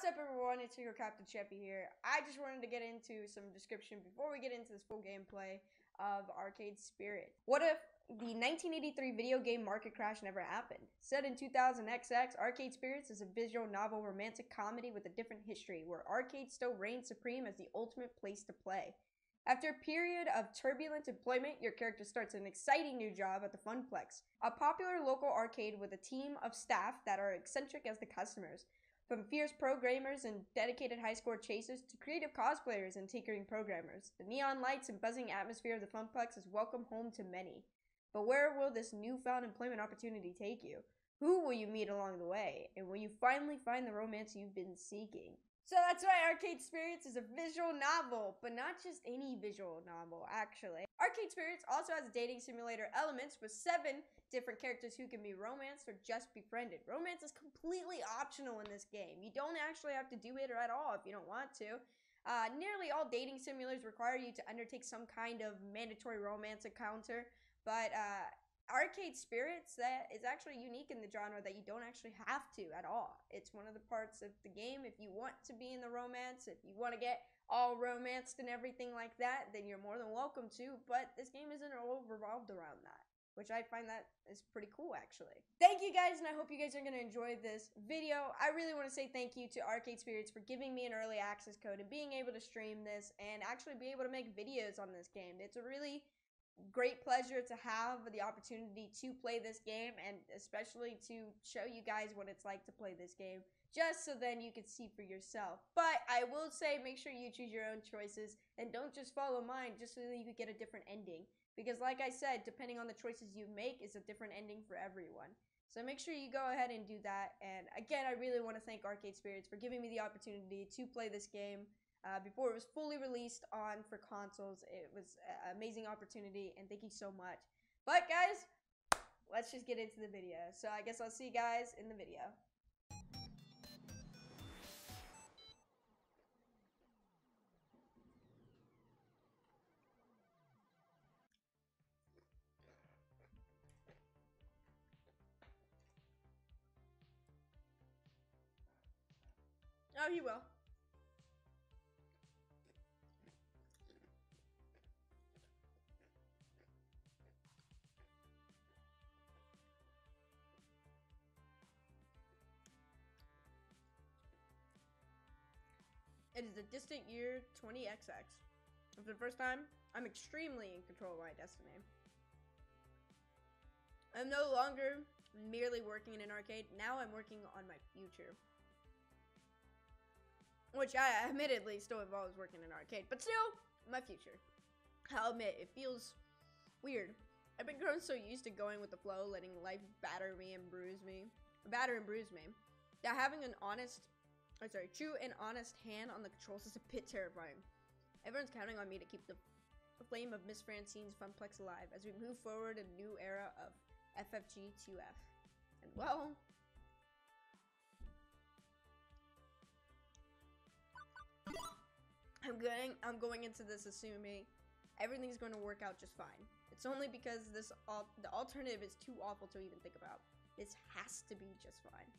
What's up, everyone? It's your Captain Chefy here. I just wanted to get into some description before we get into this full gameplay of Arcade Spirit. What if the 1983 video game market crash never happened? Set in 2000 XX, Arcade Spirits is a visual novel romantic comedy with a different history, where arcade still reigns supreme as the ultimate place to play. After a period of turbulent employment, your character starts an exciting new job at the Funplex, a popular local arcade with a team of staff that are eccentric as the customers. From fierce programmers and dedicated high score chasers to creative cosplayers and tinkering programmers, the neon lights and buzzing atmosphere of the Funplex is welcome home to many. But where will this newfound employment opportunity take you? Who will you meet along the way? And will you finally find the romance you've been seeking? So that's why Arcade Spirits is a visual novel, but not just any visual novel, actually. Arcade Spirits also has dating simulator elements with seven different characters who can be romanced or just befriended. Romance is completely optional in this game. You don't actually have to do it at all if you don't want to. Uh, nearly all dating simulators require you to undertake some kind of mandatory romance encounter, but uh, arcade spirits that is actually unique in the genre that you don't actually have to at all. It's one of the parts of the game. If you want to be in the romance, if you want to get all romanced and everything like that, then you're more than welcome to. But this game isn't all revolved around that, which I find that is pretty cool actually. Thank you guys, and I hope you guys are gonna enjoy this video. I really want to say thank you to Arcade Spirits for giving me an early access code and being able to stream this and actually be able to make videos on this game. It's a really great pleasure to have the opportunity to play this game and especially to show you guys what it's like to play this game just so then you can see for yourself. But I will say make sure you choose your own choices and don't just follow mine just so that you could get a different ending. Because like I said, depending on the choices you make is a different ending for everyone. So make sure you go ahead and do that. And again, I really want to thank Arcade Spirits for giving me the opportunity to play this game uh, before it was fully released on for consoles. It was an amazing opportunity, and thank you so much. But guys, let's just get into the video. So I guess I'll see you guys in the video. Oh, he will. It is the distant year 20XX. For the first time, I'm extremely in control of my destiny. I'm no longer merely working in an arcade, now I'm working on my future. Which I admittedly still involves working in an arcade, but still, my future. I'll admit, it feels weird. I've been growing so used to going with the flow, letting life batter me and bruise me. Batter and bruise me. That having an honest I'm sorry, true and honest hand on the controls is a bit terrifying. Everyone's counting on me to keep the flame of Miss Francine's Funplex alive as we move forward a new era of FFG 2F. And well, I'm going I'm going into this assuming everything's going to work out just fine. It's only because this al the alternative is too awful to even think about. This has to be just fine.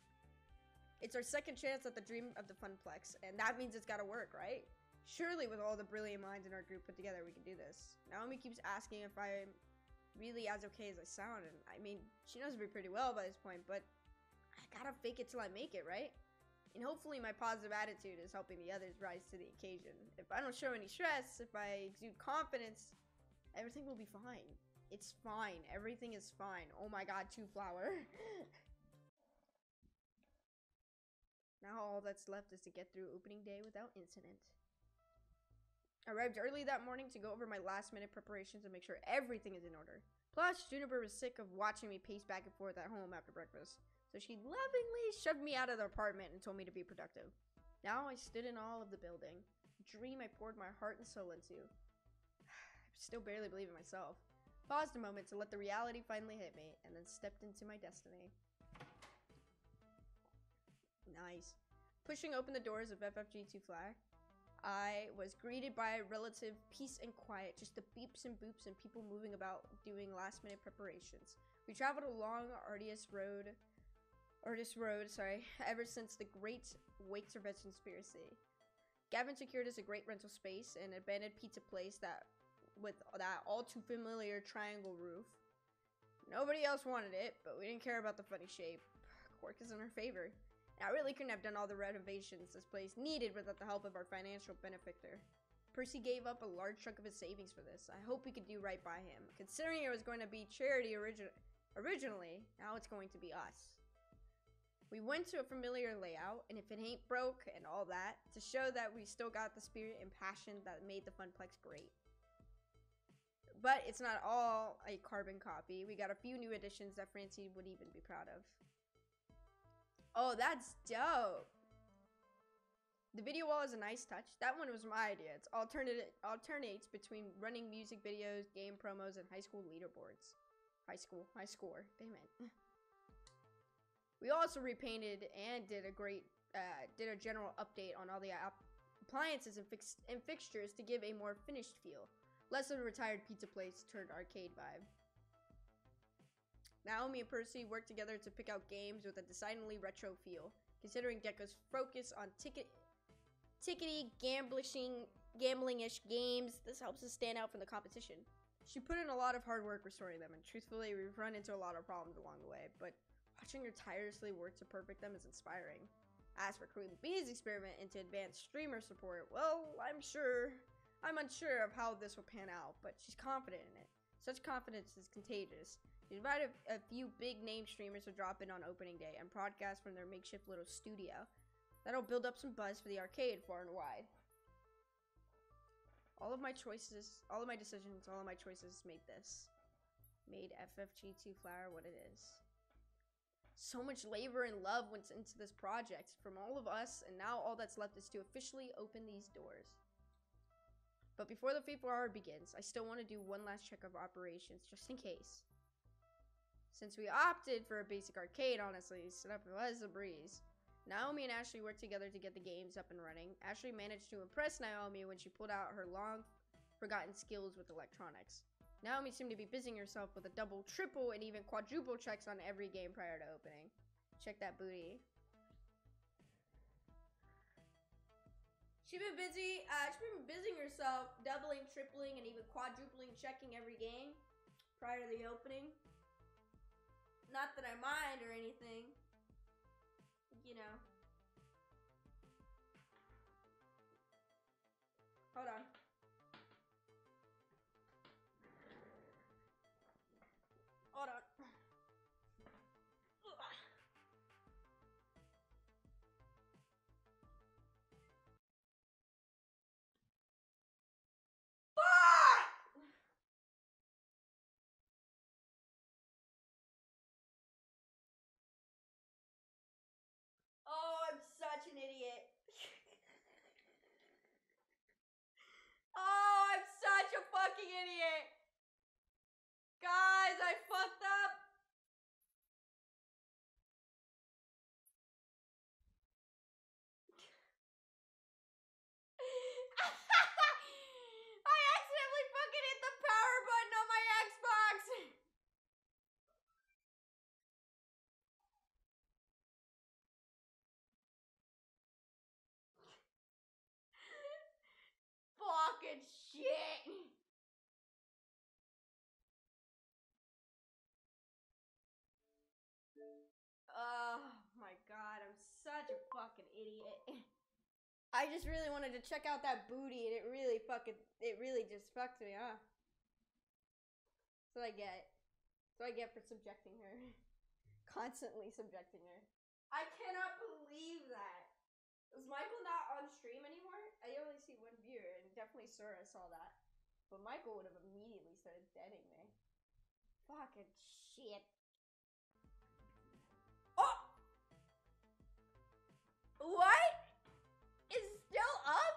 It's our second chance at the dream of the Funplex, and that means it's gotta work, right? Surely with all the brilliant minds in our group put together, we can do this. Naomi keeps asking if I'm really as okay as I sound, and I mean, she knows me pretty well by this point, but I gotta fake it till I make it, right? And hopefully my positive attitude is helping the others rise to the occasion. If I don't show any stress, if I exude confidence, everything will be fine. It's fine. Everything is fine. Oh my god, two flower. Now all that's left is to get through opening day without incident. I arrived early that morning to go over my last minute preparations and make sure everything is in order. Plus, Juniper was sick of watching me pace back and forth at home after breakfast, so she lovingly shoved me out of the apartment and told me to be productive. Now I stood in awe of the building, a dream I poured my heart and soul into. I still barely believe in myself. Paused a moment to let the reality finally hit me, and then stepped into my destiny. Nice. Pushing open the doors of FFG2 Flag, I was greeted by relative peace and quiet, just the beeps and boops and people moving about doing last minute preparations. We traveled along arduous road or this road, sorry, ever since the Great Wakes Revenge conspiracy. Gavin secured us a great rental space, an abandoned pizza place that with that all too familiar triangle roof. Nobody else wanted it, but we didn't care about the funny shape. Quirk is in our favor. I really couldn't have done all the renovations this place needed without the help of our financial benefactor. Percy gave up a large chunk of his savings for this. I hope we could do right by him. Considering it was going to be charity origi originally, now it's going to be us. We went to a familiar layout, and if it ain't broke and all that, to show that we still got the spirit and passion that made the Funplex great. But it's not all a carbon copy. We got a few new additions that Francine would even be proud of. Oh, that's dope. The video wall is a nice touch. That one was my idea. It's alternate alternates between running music videos, game promos, and high school leaderboards. High school, high score. Damn it. We also repainted and did a great, uh, did a general update on all the appliances and, fix and fixtures to give a more finished feel. Less of a retired pizza place turned arcade vibe. Naomi and Percy worked together to pick out games with a decidedly retro feel, considering Gecko's focus on ticket, tickety, gamblishing, gambling-ish games. This helps us stand out from the competition. She put in a lot of hard work restoring them, and truthfully, we've run into a lot of problems along the way, but Watching her tirelessly work to perfect them is inspiring. As for Queen Bee's experiment into advanced streamer support, well, I'm sure, I'm unsure of how this will pan out, but she's confident in it. Such confidence is contagious. She invited a few big name streamers to drop in on opening day and broadcast from their makeshift little studio. That'll build up some buzz for the arcade far and wide. All of my choices, all of my decisions, all of my choices made this. Made FFG2 Flower what it is. So much labor and love went into this project from all of us, and now all that's left is to officially open these doors. But before the fateful hour begins, I still want to do one last check of operations, just in case. Since we opted for a basic arcade, honestly, setup was a breeze. Naomi and Ashley worked together to get the games up and running. Ashley managed to impress Naomi when she pulled out her long forgotten skills with electronics. Naomi seemed to be busying herself with a double, triple, and even quadruple checks on every game prior to opening. Check that booty. She's been busy, uh, she's been busying herself, doubling, tripling, and even quadrupling checking every game prior to the opening. Not that I mind or anything. You know. Hold on. An idiot. oh, I'm such a fucking idiot. Guys, I fucked up. Fucking shit. Oh my god, I'm such a fucking idiot. I just really wanted to check out that booty and it really fucking, it really just fucked me, huh? What I get. What I get for subjecting her. Constantly subjecting her. I cannot believe that. Is Michael not on stream anymore? I only see one viewer, and definitely Sora saw that. But Michael would have immediately started deading me. Fucking shit. Oh! What? Is still up?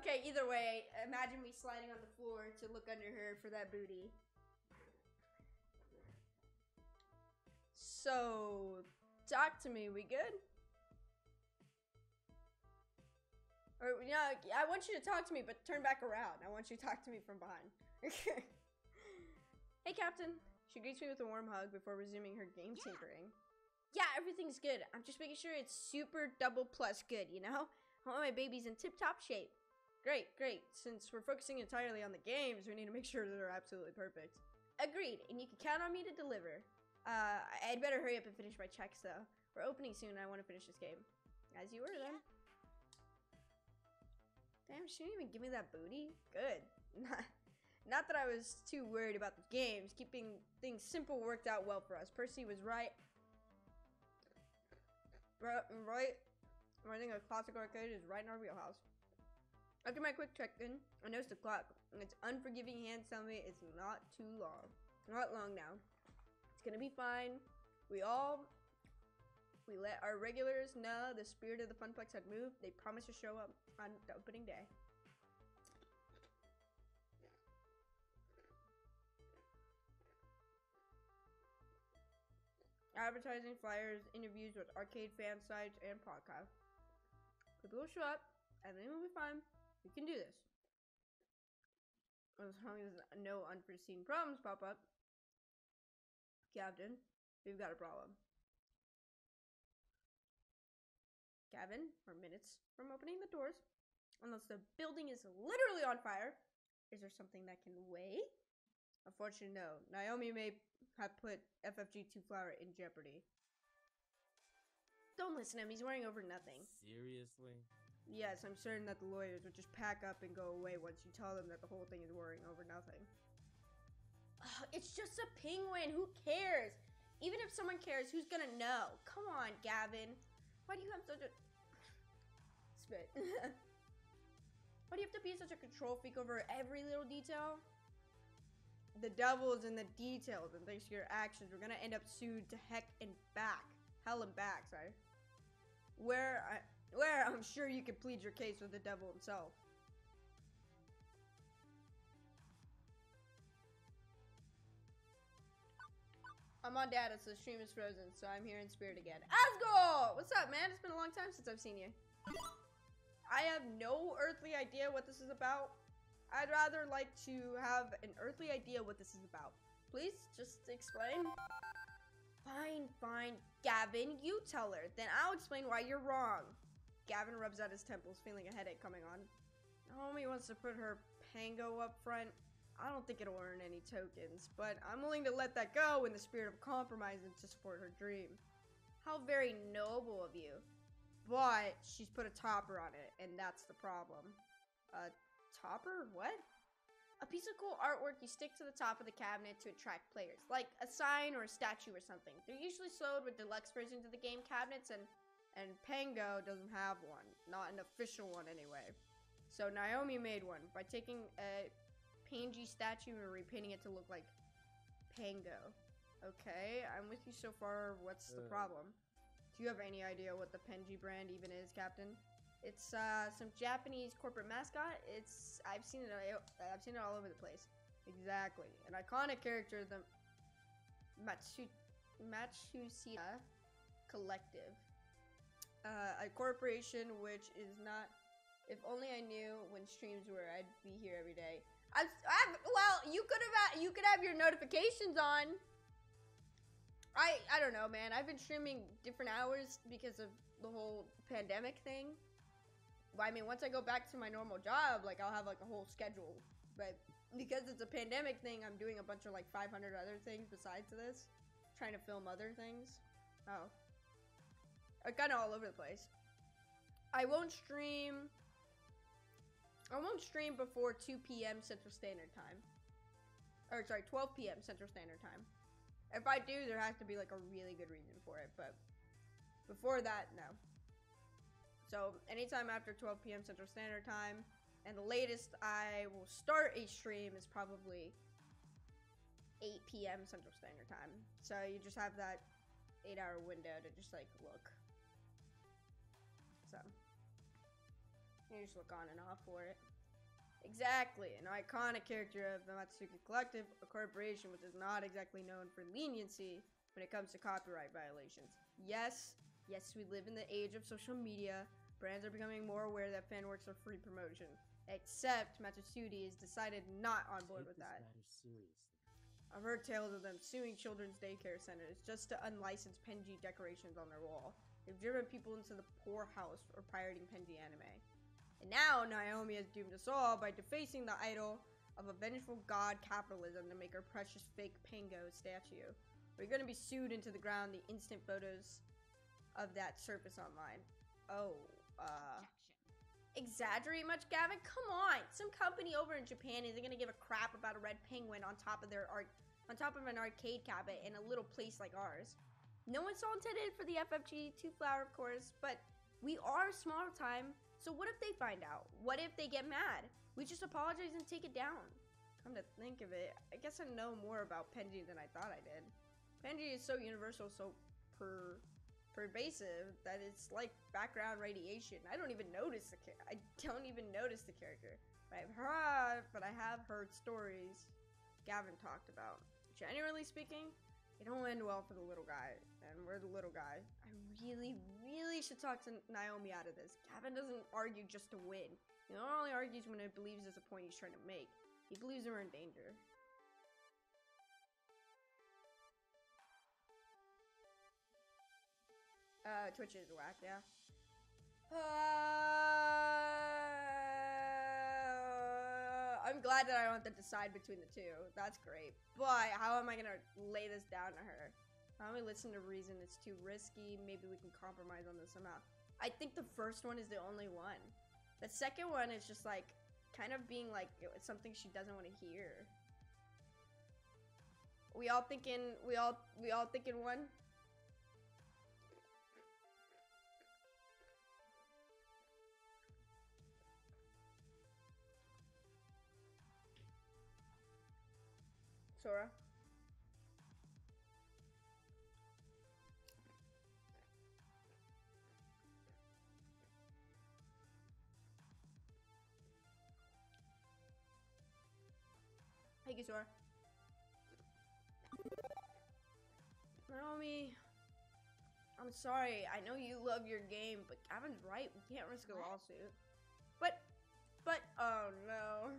Okay, either way, imagine me sliding on the floor to look under her for that booty. So, talk to me, we good? Or, you know, I want you to talk to me, but turn back around. I want you to talk to me from behind. Okay. Hey, Captain. She greets me with a warm hug before resuming her game tinkering. Yeah, everything's good. I'm just making sure it's super double plus good, you know? I want my babies in tip top shape. Great, great. Since we're focusing entirely on the games, we need to make sure that they're absolutely perfect. Agreed, and you can count on me to deliver. Uh, I'd better hurry up and finish my checks, though. We're opening soon, and I want to finish this game. As you were, then. Damn, she didn't even give me that booty. Good. Not, not that I was too worried about the games. Keeping things simple worked out well for us. Percy was right. Right. Running a classic arcade is right in our wheelhouse. After my quick check-in, I noticed the clock, and its unforgiving hands tell me it's not too long. Not long now. It's gonna be fine. We all we let our regulars know the spirit of the Funplex had moved. They promised to show up on the opening day. Advertising, flyers, interviews with arcade fan sites, and podcasts. People will show up, and then we'll be fine. We can do this. As long as no unforeseen problems pop up. Captain, we've got a problem. Gavin, we're minutes from opening the doors. Unless the building is literally on fire. Is there something that can wait? Unfortunately, no. Naomi may have put FFG2 Flower in jeopardy. Don't listen to him. He's worrying over nothing. Seriously? Yes, I'm certain that the lawyers would just pack up and go away once you tell them that the whole thing is worrying over nothing. Ugh, it's just a penguin. Who cares? Even if someone cares, who's gonna know? Come on, Gavin. Why do you have such a spit? Why do you have to be such a control freak over every little detail? The devil is in the details, and thanks to your actions, we're gonna end up sued to heck and back. Hell and back, sorry. Where I, where I'm sure you can plead your case with the devil himself. I'm on data, so the stream is frozen, so I'm here in spirit again. Asgol! What's up, man? It's been a long time since I've seen you. I have no earthly idea what this is about. I'd rather like to have an earthly idea what this is about. Please, just explain. Fine, fine. Gavin, you tell her. Then I'll explain why you're wrong. Gavin rubs out his temples, feeling a headache coming on. Naomi wants to put her Pango up front. I don't think it'll earn any tokens, but I'm willing to let that go in the spirit of compromise and to support her dream. How very noble of you. But she's put a topper on it, and that's the problem. A topper? What? A piece of cool artwork you stick to the top of the cabinet to attract players, like a sign or a statue or something. They're usually sold with deluxe versions of the game cabinets, and and Pango doesn't have one, not an official one anyway. So Naomi made one by taking a Pangy statue and repainting it to look like Pango. Okay, I'm with you so far. What's the Uh. problem? Do you have any idea what the Penji brand even is, Captain? It's uh, some Japanese corporate mascot. It's I've seen it. I've seen it all over the place. Exactly, an iconic character, the Matsu Matsushita Collective, uh, a corporation which is not. If only I knew when streams were, I'd be here every day. I've, I've well, you could have uh, you could have your notifications on. I I don't know, man. I've been streaming different hours because of the whole pandemic thing. I mean, once I go back to my normal job, like I'll have like a whole schedule. But because it's a pandemic thing, I'm doing a bunch of like 500 other things besides this, trying to film other things. Oh, uh, I kind of all over the place. I won't stream. I won't stream before 2 p.m. Central Standard Time. Or sorry, 12 p.m. Central Standard Time. If I do, there has to be like a really good reason for it, but before that, no. So anytime after 12 p.m. Central Standard Time, and the latest I will start a stream is probably 8 p.m. Central Standard Time. So you just have that eight-hour window to just like look. You just look on and off for it. Exactly, an iconic character of the Matsuki Collective, a corporation which is not exactly known for leniency when it comes to copyright violations. Yes, yes, we live in the age of social media. Brands are becoming more aware that fan works are free promotion. Except Matsusuti has decided not on board Take with that. I've heard tales of them suing children's daycare centers just to unlicense Penji decorations on their wall. They've driven people into the poorhouse for pirating Penji anime. And now Naomi has doomed us all by defacing the idol of a vengeful god capitalism to make her precious fake Pango statue. We're gonna be sued into the ground the instant photos of that surface online. Oh, uh exaggerate much, Gavin? Come on. Some company over in Japan isn't gonna give a crap about a red penguin on top of their art on top of an arcade cabinet in a little place like ours. No one's all intended for the FFG two flower, of course, but we are small time. So what if they find out? What if they get mad? We just apologize and take it down. Come to think of it, I guess I know more about Penji than I thought I did. Penji is so universal, so per pervasive that it's like background radiation. I don't even notice the I don't even notice the character. But I've heard, but I have heard stories Gavin talked about. Generally speaking, it don't end well for the little guy, and we're the little guy. Really, really should talk to Naomi out of this. Gavin doesn't argue just to win. He only argues when he believes there's a point he's trying to make. He believes we're in danger. Uh, Twitch is whack, yeah. Uh, I'm glad that I don't have to decide between the two. That's great. But how am I gonna lay this down to her? Do we listen to reason? It's too risky. Maybe we can compromise on this somehow. I think the first one is the only one. The second one is just like kind of being like it's something she doesn't want to hear. We all thinking we all we all thinking one. Sora. Thank you, Sora. Naomi, I'm sorry. I know you love your game, but Gavin's right. We can't risk a lawsuit. But, but, oh no.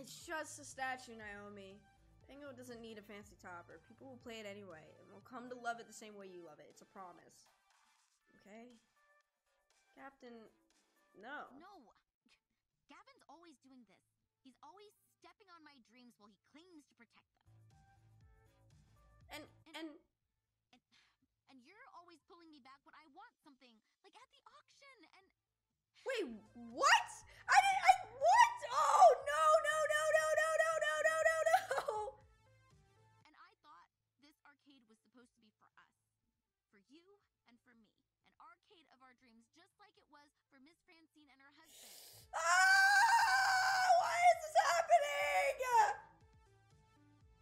It's just a statue, Naomi. Pango doesn't need a fancy topper. People will play it anyway, and will come to love it the same way you love it. It's a promise. Okay? Captain, no. No. Gavin's always doing this. He's always stepping on my dreams while he claims to protect them. And and And and you're always pulling me back when I want something, like at the auction. And wait, what? Our dreams just like it was for Miss Francine and her husband. Ah! Why is this happening?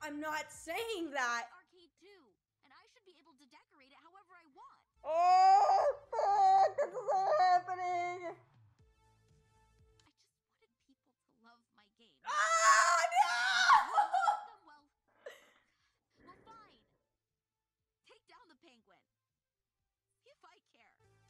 I'm not saying that. Arcade too. And I should be able to decorate it however I want. Oh fuck! This is all happening. I just wanted people to love my game. Ah no! Well, well, fine. Take down the penguin. See if I care.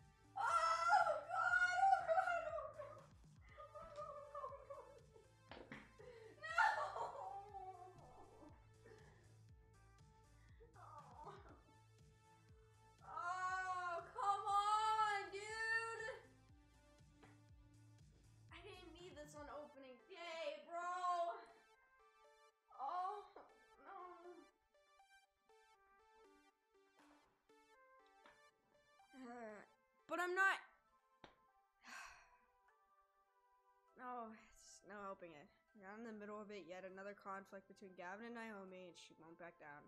I'm not. No, it's no helping it. Got in the middle of it, yet another conflict between Gavin and Naomi, and she won't back down.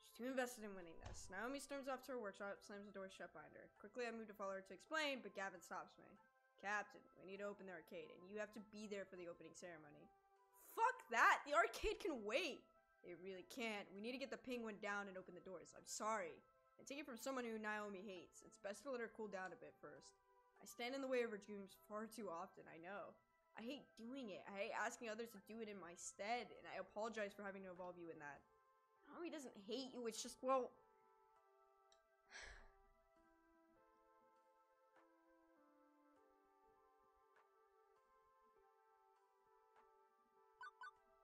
She's too invested in winning this. Naomi storms off to her workshop, slams the door shut behind her. Quickly, I move to follow her to explain, but Gavin stops me. Captain, we need to open the arcade, and you have to be there for the opening ceremony. Fuck that! The arcade can wait! It really can't. We need to get the penguin down and open the doors. I'm sorry. And take it from someone who Naomi hates. It's best to let her cool down a bit first. I I stand in the way of her dreams far too often, I know. I hate doing it. I hate asking others to do it in my stead, and I apologize for having to involve you in that. Naomi doesn't hate you, it's just, well.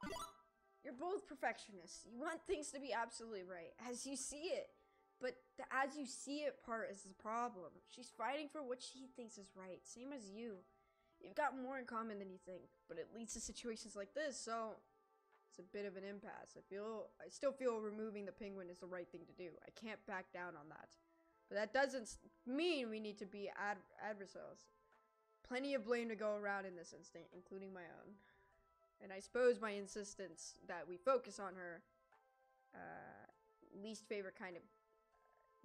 You're both perfectionists. You want things to be absolutely right, as you see it. But the as you see it part is the problem. She's fighting for what she thinks is right, same as you. You've got more in common than you think, but it leads to situations like this, so it's a bit of an impasse. I feel I still feel removing the penguin is the right thing to do. I can't back down on that. But that doesn't mean we need to be ad- adversarials. Plenty of blame to go around in this instant, including my own. And I suppose my insistence that we focus on her uh, least favorite kind of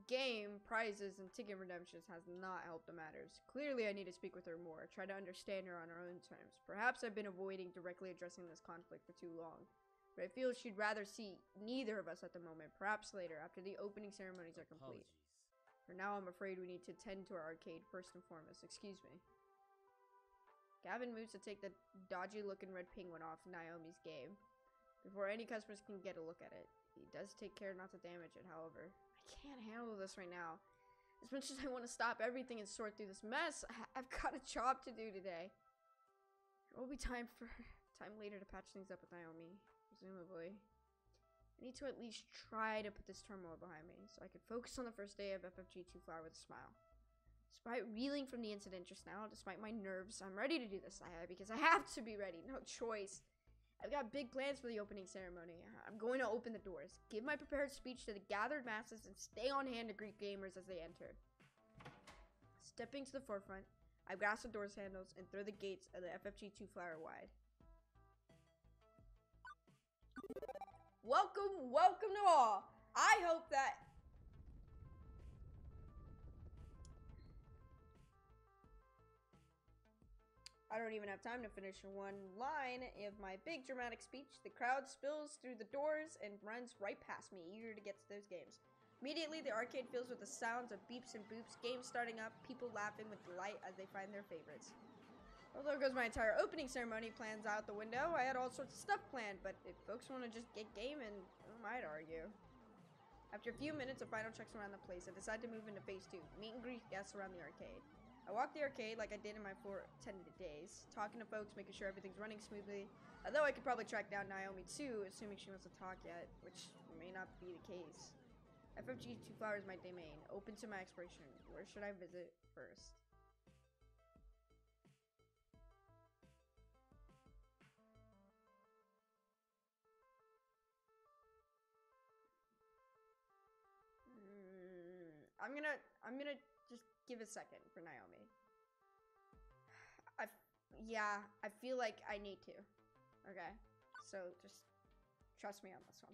game, prizes, and ticket redemptions has not helped the matters. Clearly, I need to speak with her more, try to understand her on her own terms. Perhaps I've been avoiding directly addressing this conflict for too long. But I feel she'd rather see neither of us at the moment, perhaps later, after the opening ceremonies are complete. Apologies. For now, I'm afraid we need to tend to our arcade first and foremost. Excuse me. Gavin moves to take the dodgy looking red penguin off Naomi's game. Before any customers can get a look at it. He does take care not to damage it, however. Can't handle this right now. As much as I want to stop everything and sort through this mess, I- I've got a job to do today. There will be time for time later to patch things up with Naomi, presumably. I need to at least try to put this turmoil behind me so I can focus on the first day of FFG 2 Flower with a smile. Despite reeling from the incident just now, despite my nerves, I'm ready to do this I because I have to be ready, no choice. I've got big plans for the opening ceremony. I'm going to open the doors, give my prepared speech to the gathered masses, and stay on hand to greet gamers as they enter. Stepping to the forefront, I grasp the door's handles and throw the gates of the FFG 2 flower wide. Welcome, welcome to all. I hope that I don't even have time to finish one line of my big dramatic speech. The crowd spills through the doors and runs right past me, eager to get to those games. Immediately, the arcade fills with the sounds of beeps and boops, games starting up, people laughing with delight as they find their favorites. Well, there goes my entire opening ceremony plans out the window. I had all sorts of stuff planned, but if folks want to just get gaming, who might argue? After a few minutes of final checks around the place, I decide to move into phase two, meet and greet guests around the arcade. I walk the arcade like I did in my four attended days, talking to folks, making sure everything's running smoothly. Although I could probably track down Naomi too, assuming she wants to talk yet, which may not be the case. FFG Two Flowers is my domain, open to my exploration. Where should I visit first? Mm, I'm gonna I'm gonna give a second for Naomi. I yeah, I feel like I need to. Okay, so just trust me on this one.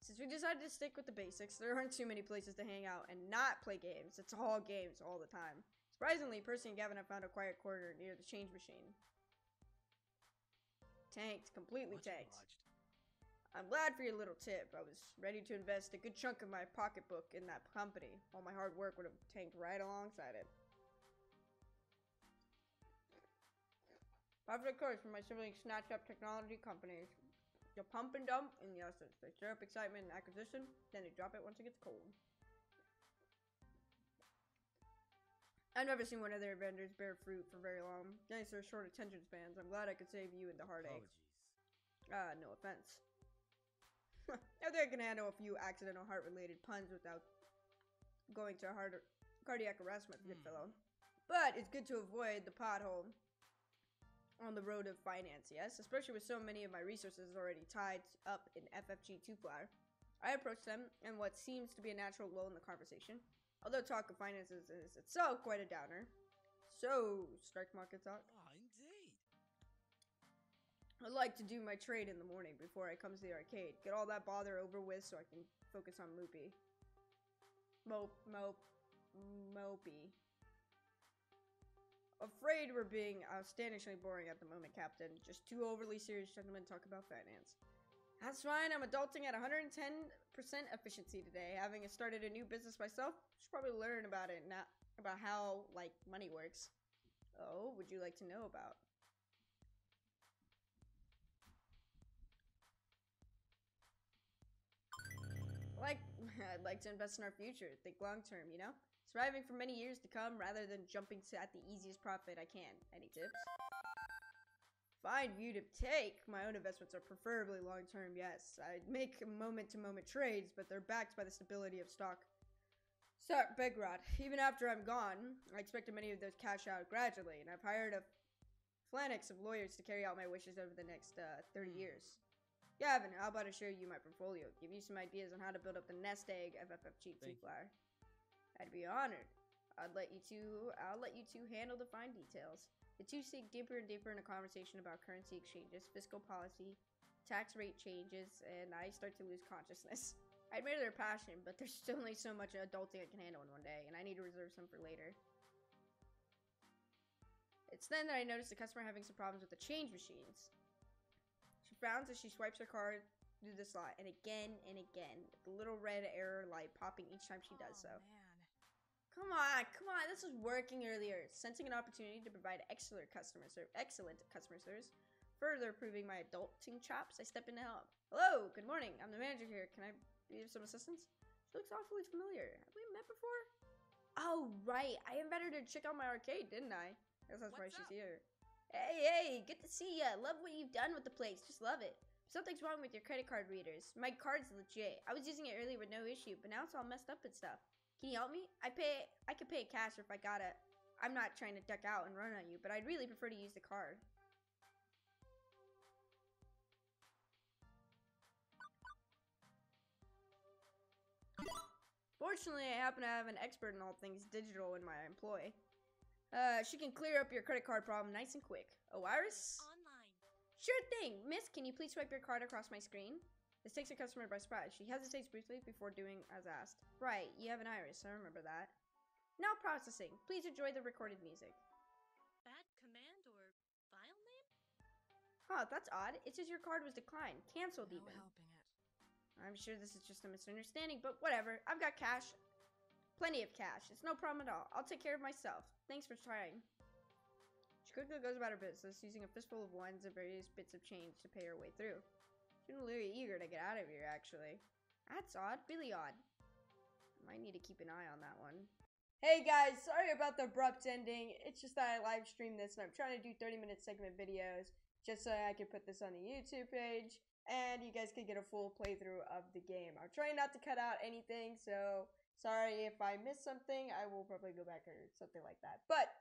Since we decided to stick with the basics, there aren't too many places to hang out and not play games. It's all games all the time. Surprisingly, Percy and Gavin have found a quiet corner near the change machine. Tanked, completely Much tanked. obliged. I'm glad for your little tip. I was ready to invest a good chunk of my pocketbook in that company. All my hard work would have tanked right alongside it. Profit occurs from my siblings snatch up technology companies. They pump and dump in the essence. They stir up excitement and acquisition, then they drop it once it gets cold. I've never seen one of their vendors bear fruit for very long. Thanks to their short attention spans, I'm glad I could save you and the heartache. Apologies. Ah, no offense. I think I can handle a few accidental heart-related puns without going to a heart cardiac arrest, my good Hmm. fellow. But it's good to avoid the pothole on the road of finance, yes? Especially with so many of my resources already tied up in FFG 2 Flower. I approach them in what seems to be a natural lull in the conversation, although talk of finances is itself quite a downer. So, strike market talk. I like to do my trade in the morning before I come to the arcade. Get all that bother over with so I can focus on Moopy. Mope, mope, mopey. Afraid we're being outstandingly boring at the moment, Captain. Just two overly serious gentlemen talk about finance. That's fine, I'm adulting at 110% efficiency today. Having started a new business myself, should probably learn about it now. about how like money works. Oh, would you like to know about? Like, I'd like to invest in our future. Think long term, you know? Surviving for many years to come rather than jumping to at the easiest profit I can. Any tips? Fine view to take. My own investments are preferably long term, yes. I make moment to moment trades, but they're backed by the stability of stock. Sir, Big Begrot. Even after I'm gone, I expect many of those cash out gradually, and I've hired a phalanx of lawyers to carry out my wishes over the next uh, 30 years. Gavin, how about I show you my portfolio? Give you some ideas on how to build up the nest egg of FFG2 Thank I'd be honored. I'd let you two. I'll let you two handle the fine details. The two sink deeper and deeper in a conversation about currency exchanges, fiscal policy, tax rate changes, and I start to lose consciousness. I admire their passion, but there's still only so much adulting I can handle in one day, and I need to reserve some for later. It's then that I notice the customer having some problems with the change machines. Frowns as she swipes her card through the slot, and again and again, the little red error light popping each time she does oh, so. Man. Come on, come on. This was working earlier. Sensing an opportunity to provide excellent customer service, excellent customer service, further proving my adulting chops, I step in to help. Hello, good morning. I'm the manager here. Can I be of some assistance? She looks awfully familiar. Have we met before? Oh, right. I invited her to check out my arcade, didn't I? Guess that's why What's she's up? here. Hey, hey, good to see ya. Love what you've done with the place. Just love it. Something's wrong with your credit card readers. My card's legit. I was using it earlier with no issue, but now it's all messed up and stuff. Can you help me? I pay. I could pay cash or if I gotta. I'm not trying to duck out and run on you, but I'd really prefer to use the card. Fortunately, I happen to have an expert in all things digital in my employ. Uh, she can clear up your credit card problem nice and quick. Oh, Iris? Online. Sure thing. Miss, can you please swipe your card across my screen? This takes a customer by surprise. She hesitates briefly before doing as asked. Right, you have an iris, I remember that. Now processing. Please enjoy the recorded music. Bad command or file name? Huh, that's odd. It says your card was declined. Cancelled No even. helping it. I'm sure this is just a misunderstanding, but whatever. I've got cash. Plenty of cash. It's no problem at all. I'll take care of myself. Thanks for trying. She quickly goes about her business, using a fistful of ones and various bits of change to pay her way through. She's really eager to get out of here, actually. That's odd. Really odd. I Might need to keep an eye on that one. Hey guys, sorry about the abrupt ending. It's just that I live streamed this and I'm trying to do 30 minute segment videos just so I could put this on the YouTube page and you guys could get a full playthrough of the game. I'm trying not to cut out anything, so sorry if I missed something. I will probably go back or something like that. But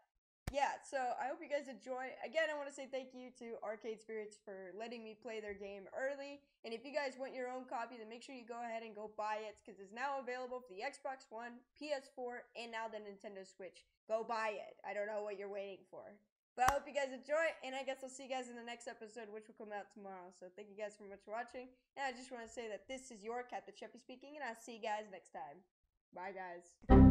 yeah, so I hope you guys enjoy. Again, I want to say thank you to Arcade Spirits for letting me play their game early. And if you guys want your own copy, then make sure you go ahead and go buy it because it's now available for the Xbox One, PS4, and now the Nintendo Switch. Go buy it. I don't know what you're waiting for. But I hope you guys enjoy, and I guess I'll see you guys in the next episode, which will come out tomorrow. So thank you guys so much for watching. And I just want to say that this is your cat, the Chefy speaking, and I'll see you guys next time. Bye, guys.